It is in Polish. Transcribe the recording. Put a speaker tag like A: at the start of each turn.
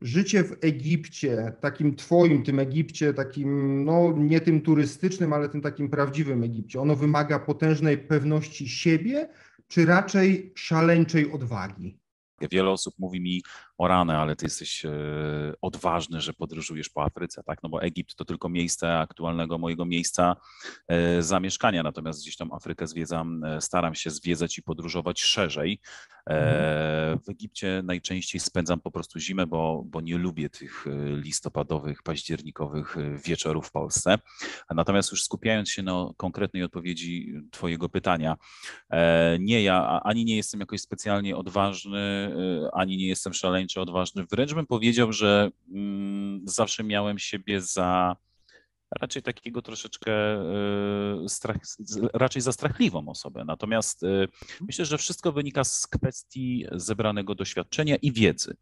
A: życie w Egipcie, takim twoim, tym Egipcie, takim, no nie tym turystycznym, ale tym takim prawdziwym Egipcie, ono wymaga potężnej pewności siebie, czy raczej szaleńczej odwagi?
B: Wiele osób mówi mi o ranę, ale ty jesteś e, odważny, że podróżujesz po Afryce, tak? No bo Egipt to tylko miejsce aktualnego mojego miejsca e, zamieszkania, natomiast gdzieś tam Afrykę zwiedzam, e, staram się zwiedzać i podróżować szerzej. Mhm. W Egipcie najczęściej spędzam po prostu zimę, bo, bo nie lubię tych listopadowych, październikowych wieczorów w Polsce. Natomiast już skupiając się na konkretnej odpowiedzi Twojego pytania, nie, ja ani nie jestem jakoś specjalnie odważny, ani nie jestem szaleńczy, odważny. Wręcz bym powiedział, że mm, zawsze miałem siebie za raczej takiego troszeczkę y, strach, raczej za strachliwą osobę. Natomiast y, myślę, że wszystko wynika z kwestii zebranego doświadczenia i wiedzy.